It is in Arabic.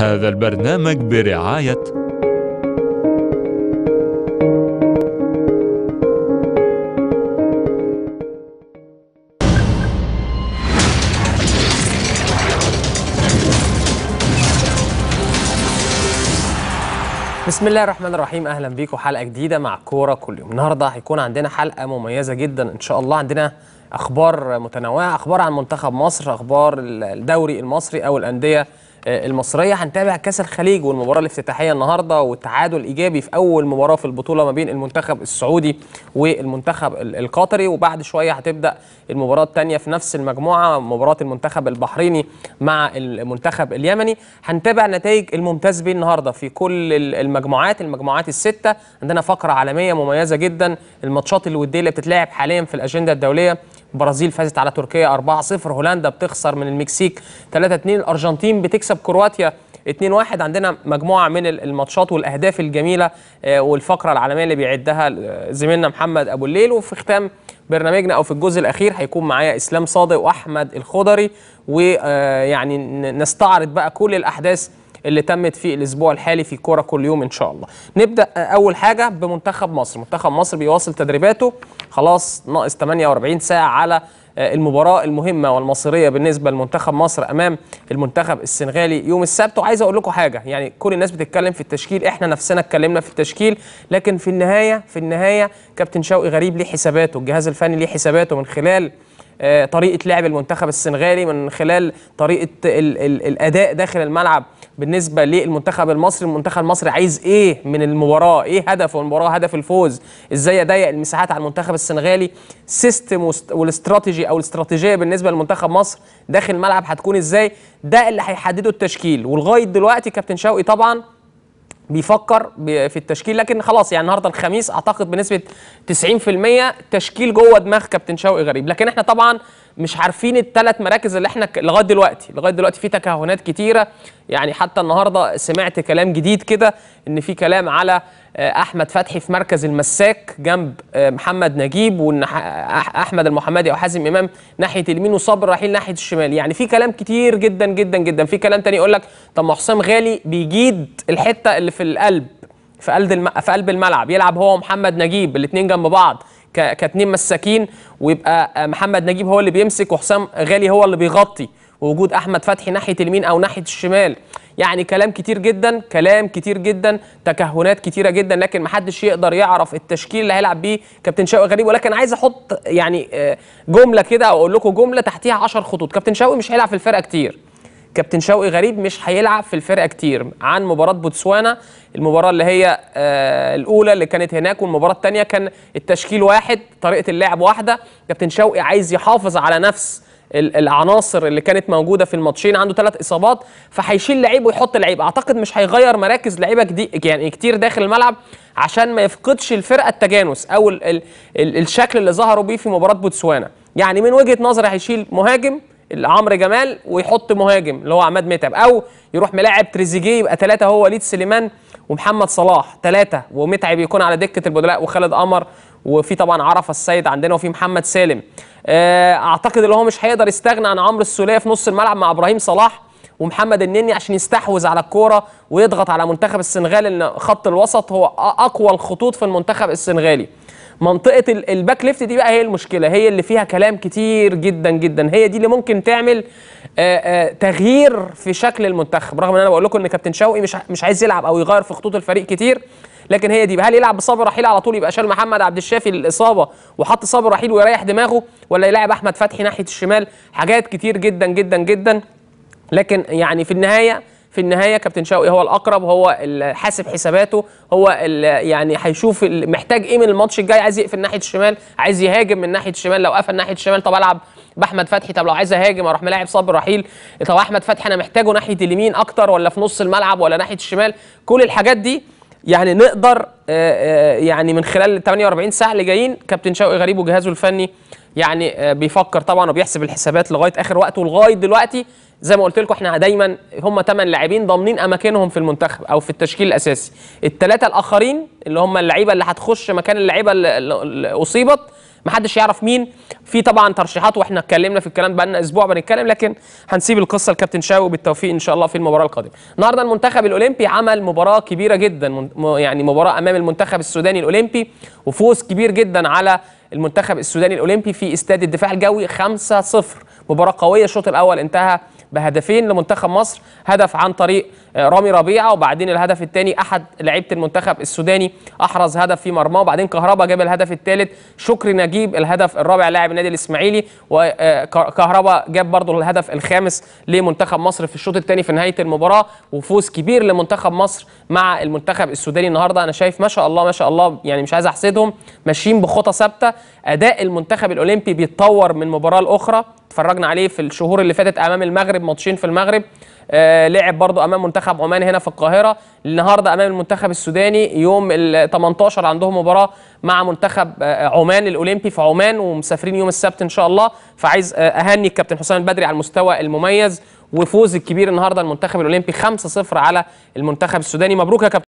هذا البرنامج برعاية بسم الله الرحمن الرحيم. أهلا بيكم. حلقة جديدة مع كورة كل يوم. النهارده هيكون عندنا حلقة مميزة جدا إن شاء الله. عندنا أخبار متنوعة أخبار عن منتخب مصر أخبار الدوري المصري أو الأندية المصرية هنتابع كأس الخليج والمباراة الافتتاحية النهارده والتعادل إيجابي في أول مباراة في البطولة ما بين المنتخب السعودي والمنتخب ال- القطري. وبعد شوية هتبدأ المباراة الثانية في نفس المجموعة مباراة المنتخب البحريني مع المنتخب اليمني. هنتابع نتائج الممتاز بيه النهارده في كل ال- المجموعات المجموعات الستة. عندنا فقرة عالمية مميزة جدا الماتشات الودية اللي بتتلعب حاليا في الأجندة الدولية البرازيل فازت على تركيا 4-0 هولندا بتخسر من المكسيك 3-2 الأرجنتين بتكسب كرواتيا 2-1 عندنا مجموعة من ال- الماتشات والأهداف الجميلة آه، والفقرة العالمية اللي بيعدها آه، زميلنا محمد أبو الليل. وفي ختام برنامجنا أو في الجزء الأخير هيكون معايا إسلام صادق وأحمد الخضري. ويعني نستعرض بقى كل الأحداث اللي تمت في الأسبوع الحالي في كورة كل يوم إن شاء الله. نبدأ آه، أول حاجة بمنتخب مصر. منتخب مصر بيواصل تدريباته خلاص ناقص 48 ساعة على آه، المباراة المهمة والمصيرية بالنسبة لمنتخب مصر أمام المنتخب السنغالي يوم السبت. وعايز أقول لكم حاجة يعني كل الناس بتتكلم في التشكيل إحنا نفسنا اتكلمنا في التشكيل لكن في النهاية في النهاية كابتن شوقي غريب ليه حساباته الجهاز الفني ليه حساباته من خلال آه، طريقة لعب المنتخب السنغالي من خلال طريقة ال ال الأداء داخل الملعب بالنسبة للمنتخب المصري المنتخب المصري عايز إيه من المباراة؟ إيه هدفه المباراة؟ هدف الفوز. إزاي اضيق المساحات على المنتخب السنغالي؟ سيستم والاستراتيجي أو الاستراتيجية بالنسبة لمنتخب مصر داخل الملعب هتكون إزاي؟ ده اللي هيحدده التشكيل. ولغاية دلوقتي كابتن شوقي طبعا بيفكر في التشكيل لكن خلاص يعني النهارده الخميس أعتقد بنسبة 90% تشكيل جوه دماغ كابتن شوقي غريب. لكن إحنا طبعا مش عارفين الثلاث مراكز اللي إحنا لغاية دلوقتي لغاية دلوقتي في تكهنات كتيرة يعني حتى النهارده سمعت كلام جديد كده إن في كلام على آه، أحمد فتحي في مركز المساك جنب آه، محمد نجيب وإن أحمد المحمدي أو حازم إمام ناحية اليمين وصابر رحيل ناحية الشمال يعني في كلام كتير جدا جدا جدا في كلام تاني يقول لك طب ما حسام غالي بيجيد الحتة اللي في القلب في قلب. في قلب الملعب يلعب هو ومحمد نجيب الاثنين جنب بعض. كاتنين مساكين ويبقى آه، محمد نجيب هو اللي بيمسك وحسام غالي هو اللي بيغطي ووجود أحمد فتحي ناحية اليمين أو ناحية الشمال. يعني كلام كتير جدا كلام كتير جدا تكهنات كتيرة جدا لكن محدش يقدر يعرف التشكيل اللي هيلعب بيه كابتن شوقي غريب. ولكن عايز أحط يعني آه، جملة كده أو أقول لكم جملة تحتيها 10 خطوط. كابتن شوقي مش هيلعب في الفرقة كتير. كابتن شوقي غريب مش هيلعب في الفرقة كتير عن مباراة بوتسوانا المباراة اللي هي آه الأولى اللي كانت هناك والمباراة الثانية كان التشكيل واحد طريقة اللعب واحدة. كابتن شوقي عايز يحافظ على نفس ال- العناصر اللي كانت موجودة في الماتشين عنده ثلاث إصابات فهيشيل لعيب ويحط لعيب. أعتقد مش هيغير مراكز لعيبة جديد يعني كتير داخل الملعب عشان ما يفقدش الفرقة التجانس أو ال ال ال الشكل اللي ظهروا بيه في مباراة بوتسوانا. يعني من وجهة نظري هيشيل مهاجم عمرو جمال ويحط مهاجم اللي هو عماد متعب أو يروح ملاعب تريزيجيه يبقى ثلاثة هو وليد سليمان ومحمد صلاح ثلاثة ومتعب يكون على دكة البدلاء وخالد قمر وفي طبعا عرفة السيد عندنا وفي محمد سالم. آه، أعتقد اللي هو مش هيقدر يستغنى عن عمرو السولية في نص الملعب مع إبراهيم صلاح. ومحمد النني عشان يستحوذ على الكورة ويضغط على منتخب السنغال إن خط الوسط هو أقوى الخطوط في المنتخب السنغالي. منطقة ال- ال back left دي بقى هي المشكلة هي اللي فيها كلام كتير جدا جدا. هي دي اللي ممكن تعمل تغيير في شكل المنتخب. رغم إن أنا بقول لكم إن كابتن شوقي مش مش عايز يلعب أو يغير في خطوط الفريق كتير لكن هي دي هل يلعب بصابر رحيل على طول يبقى شال محمد عبد الشافي للاصابه وحط صابر رحيل ويريح دماغه ولا يلعب أحمد فتحي ناحية الشمال؟ حاجات كتير جدا جدا جدا. لكن يعني في النهاية في النهاية كابتن شوقي هو الأقرب هو حاسب حساباته هو يعني هيشوف محتاج إيه من الماتش الجاي عايز يقفل ناحية الشمال عايز يهاجم من ناحية الشمال لو قفل ناحية الشمال طب ألعب بأحمد فتحي طب لو عايز أهاجم أروح ملاعب صابر رحيل طب أحمد فتحي أنا محتاجه ناحية اليمين أكتر ولا في نص الملعب ولا ناحية الشمال؟ كل الحاجات دي يعني نقدر آه، آه، يعني من خلال ال 48 ساعة اللي جايين كابتن شوقي غريب وجهازه الفني يعني آه، بيفكر طبعا وبيحسب الحسابات لغاية آخر وقت ولغاية دلوقتي زي ما قلت لكم إحنا دايما هم ثمان لاعبين ضامنين أماكنهم في المنتخب أو في التشكيل الأساسي. الثلاثه الآخرين اللي هم اللعيبة اللي هتخش مكان اللعيبة اللي, أصيبت محدش يعرف مين. في طبعا ترشيحات وإحنا اتكلمنا في الكلام بقالنا أسبوع بنتكلم لكن هنسيب القصة لكابتن شاوي بالتوفيق إن شاء الله في المباراة القادمة. النهارده المنتخب الأولمبي عمل مباراة كبيرة جدا يعني مباراة أمام المنتخب السوداني الأولمبي وفوز كبير جدا على المنتخب السوداني الأولمبي في استاد الدفاع الجوي 5-0 مباراة قوية الشوط الأول انتهى بهدفين لمنتخب مصر هدف عن طريق رامي ربيعة وبعدين الهدف الثاني أحد لعيبة المنتخب السوداني أحرز هدف في مرماه وبعدين كهربا جاب الهدف الثالث شكري نجيب الهدف الرابع لاعب النادي الإسماعيلي وكهربا جاب برضه الهدف الخامس لمنتخب مصر في الشوط الثاني في نهاية المباراة. وفوز كبير لمنتخب مصر مع المنتخب السوداني النهارده. أنا شايف ما شاء الله ما شاء الله يعني مش عايز أحسدهم ماشيين بخطى ثابتة. أداء المنتخب الأولمبي بيتطور من مباراة لأخرى. اتفرجنا عليه في الشهور اللي فاتت أمام المغرب ماتشين في المغرب. آه لعب برضو أمام منتخب عمان هنا في القاهرة. النهارده أمام المنتخب السوداني يوم ال 18 عندهم مباراة مع منتخب آه عمان الأولمبي في عمان ومسافرين يوم السبت إن شاء الله. فعايز آه أهني الكابتن حسام البدري على المستوى المميز. وفوز الكبير النهارده المنتخب الأولمبي 5-0 على المنتخب السوداني. مبروك يا كابتن.